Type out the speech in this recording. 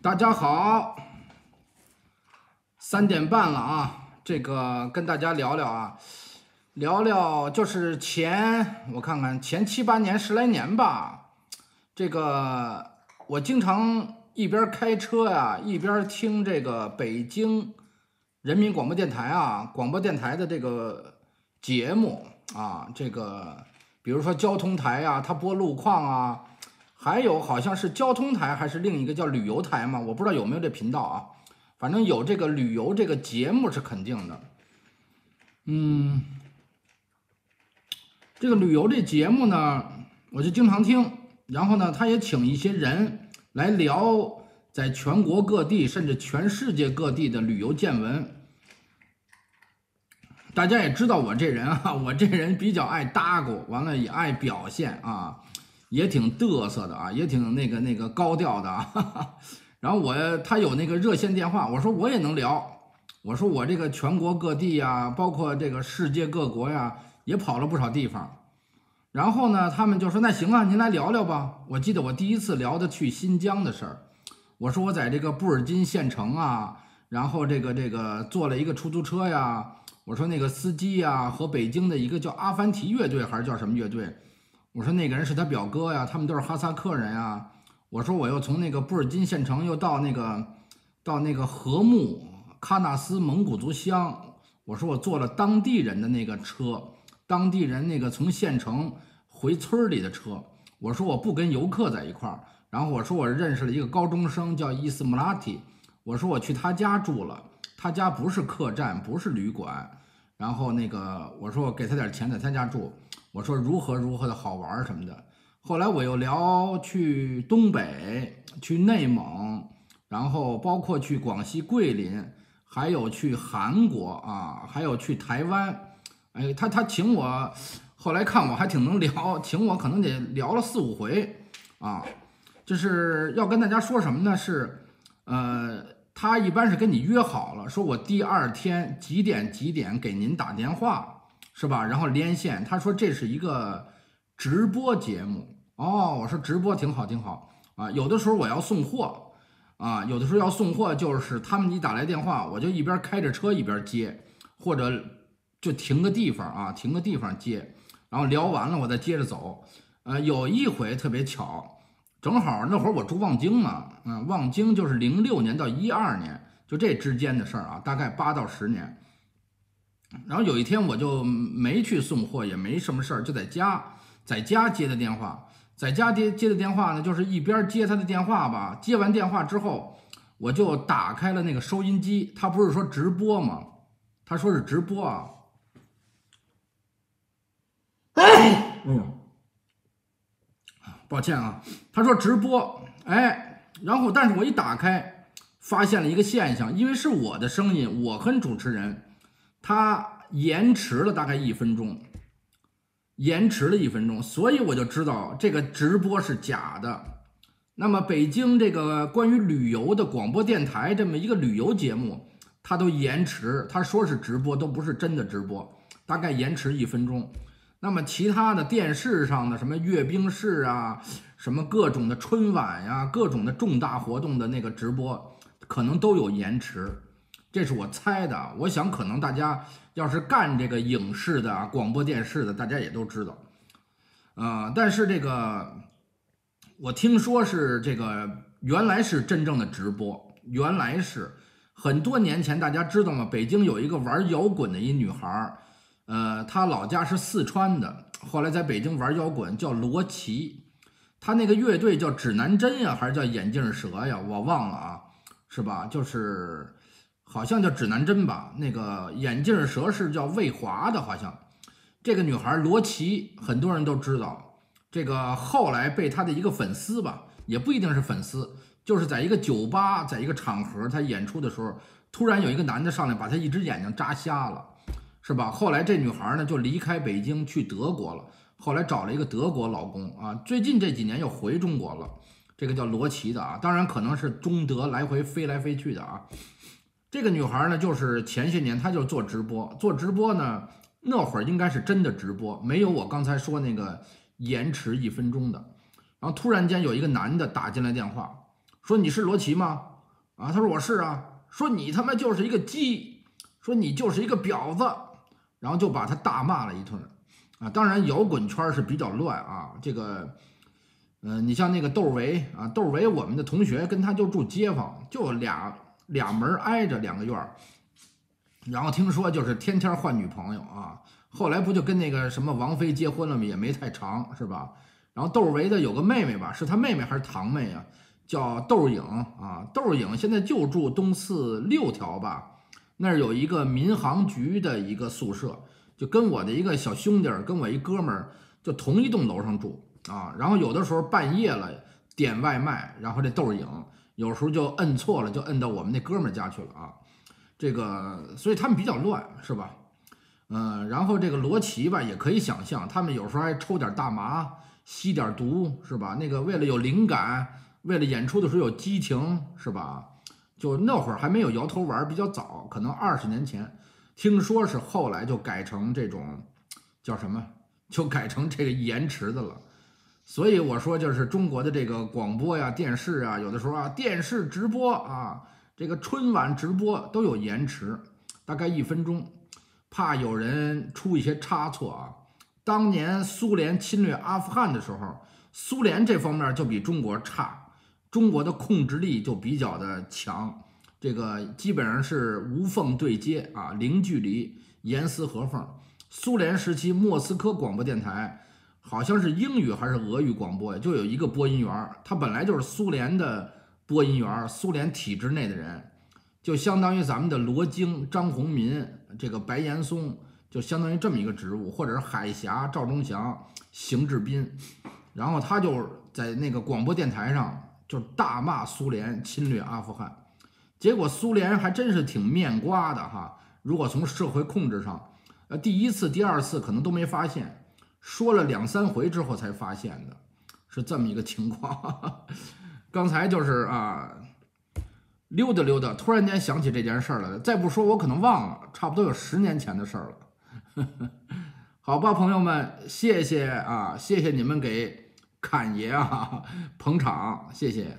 大家好，三点半了啊，这个跟大家聊聊啊，聊聊就是前我看看前七八年十来年吧，这个我经常一边开车呀、一边听这个北京人民广播电台啊，广播电台的这个节目啊，这个比如说交通台啊，它播路况啊。还有好像是交通台还是另一个叫旅游台嘛，我不知道有没有这频道啊，反正有这个旅游这个节目是肯定的。嗯，这个旅游这节目呢，我就经常听，然后呢，他也请一些人来聊在全国各地甚至全世界各地的旅游见闻。大家也知道我这人啊，我这人比较爱搭鼓，完了也爱表现啊。也挺嘚瑟的啊，也挺那个那个高调的啊。然后我他有那个热线电话，我说我也能聊。我说我这个全国各地呀，包括这个世界各国呀，也跑了不少地方。然后呢，他们就说那行啊，您来聊聊吧。我记得我第一次聊的去新疆的事儿，我说我在这个布尔津县城啊，然后这个这个坐了一个出租车呀。我说那个司机呀，和北京的一个叫阿凡提乐队还是叫什么乐队？我说那个人是他表哥呀，他们都是哈萨克人呀。我说我又从那个布尔津县城又到那个到那个禾木喀纳斯蒙古族乡。我说我坐了当地人的那个车，当地人那个从县城回村里的车。我说我不跟游客在一块儿。然后我说我认识了一个高中生叫伊斯穆拉提。我说我去他家住了，他家不是客栈，不是旅馆。然后那个我说我给他点钱在他家住。我说如何如何的好玩什么的，后来我又聊去东北、去内蒙，然后包括去广西桂林，还有去韩国啊，还有去台湾。哎，他他请我，后来看我还挺能聊，请我可能得聊了四五回啊。就是要跟大家说什么呢？是，呃，他一般是跟你约好了，说我第二天几点几点给您打电话。是吧？然后连线，他说这是一个直播节目哦。我说直播挺好，挺好啊。有的时候我要送货啊，有的时候要送货，就是他们一打来电话，我就一边开着车一边接，或者就停个地方啊，停个地方接，然后聊完了我再接着走。呃，有一回特别巧，正好那会儿我住望京嘛，嗯，望京就是零六年到一二年，就这之间的事儿啊，大概八到十年。然后有一天我就没去送货，也没什么事儿，就在家，在家接的电话，在家接接的电话呢，就是一边接他的电话吧。接完电话之后，我就打开了那个收音机，他不是说直播吗？他说是直播啊。哎呦，抱歉啊，他说直播，哎，然后但是我一打开，发现了一个现象，因为是我的声音，我跟主持人。他延迟了大概一分钟，延迟了一分钟，所以我就知道这个直播是假的。那么北京这个关于旅游的广播电台这么一个旅游节目，它都延迟，他说是直播，都不是真的直播，大概延迟一分钟。那么其他的电视上的什么阅兵式啊，什么各种的春晚呀，各种的重大活动的那个直播，可能都有延迟。这是我猜的，我想可能大家要是干这个影视的、广播电视的，大家也都知道，啊，但是这个我听说是这个原来是真正的直播，原来是很多年前，大家知道吗？北京有一个玩摇滚的一女孩，呃，他老家是四川的，后来在北京玩摇滚，叫罗琦，他那个乐队叫指南针呀，还是叫眼镜蛇呀？我忘了啊，是吧？就是。好像叫指南针吧，那个眼镜蛇是叫魏华的，好像这个女孩罗琦，很多人都知道。这个后来被他的一个粉丝吧，也不一定是粉丝，就是在一个酒吧，在一个场合，他演出的时候，突然有一个男的上来把他一只眼睛扎瞎了，是吧？后来这女孩呢就离开北京去德国了，后来找了一个德国老公啊，最近这几年又回中国了。这个叫罗琦的啊，当然可能是中德来回飞来飞去的啊。这个女孩呢，就是前些年她就做直播，做直播呢，那会儿应该是真的直播，没有我刚才说那个延迟一分钟的。然后突然间有一个男的打进来电话，说你是罗琦吗？啊，他说我是啊，说你他妈就是一个鸡，说你就是一个婊子，然后就把他大骂了一顿啊。当然摇滚圈是比较乱啊，这个，嗯，你像那个窦唯啊，窦唯我们的同学跟他就住街坊，就俩俩门挨着两个院，然后听说就是天天换女朋友啊。后来不就跟那个什么王菲结婚了吗？也没太长，是吧？然后窦唯的有个妹妹吧，是他妹妹还是堂妹啊？叫窦颖啊，窦颖现在就住东四六条吧，那儿有一个民航局的一个宿舍，就跟我的一个小兄弟儿，跟我一哥们儿就同一栋楼上住啊。然后有的时候半夜了点外卖，然后这豆影有时候就摁错了，就摁到我们那哥们儿家去了啊。这个所以他们比较乱，是吧？嗯，然后这个罗琦吧，也可以想象，他们有时候还抽点大麻，吸点毒，是吧？那个为了有灵感，为了演出的时候有激情，是吧？就那会儿还没有摇头丸，比较早，可能二十年前，听说是后来就改成这种叫什么，就改成这个延迟的了。所以我说，就是中国的这个广播呀、电视啊，有的时候啊，电视直播啊，这个春晚直播都有延迟，大概一分钟。怕有人出一些差错啊！当年苏联侵略阿富汗的时候，苏联这方面就比中国差，中国的控制力就比较的强，这个基本上是无缝对接啊，零距离，严丝合缝。苏联时期，莫斯科广播电台好像是英语还是俄语广播呀，就有一个播音员，他本来就是苏联的播音员，苏联体制内的人。就相当于咱们的罗京、张宏民，这个白岩松，就相当于这么一个职务，或者是海峡赵忠祥、邢志斌，然后他就在那个广播电台上就大骂苏联侵略阿富汗，结果苏联还真是挺面瓜的哈。如果从社会控制上，呃，第一次、第二次可能都没发现，说了两三回之后才发现的，是这么一个情况。刚才就是啊。溜达溜达，突然间想起这件事儿了。再不说，我可能忘了，差不多有十年前的事儿了。好吧，朋友们，谢谢啊，谢谢你们给侃爷啊捧场，谢谢。